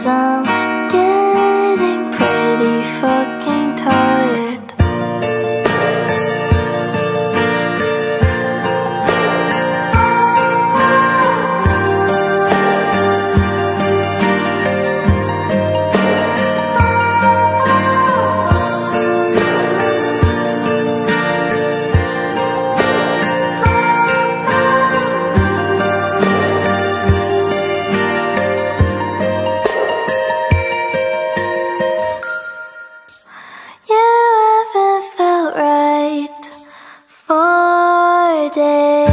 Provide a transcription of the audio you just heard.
Some. day.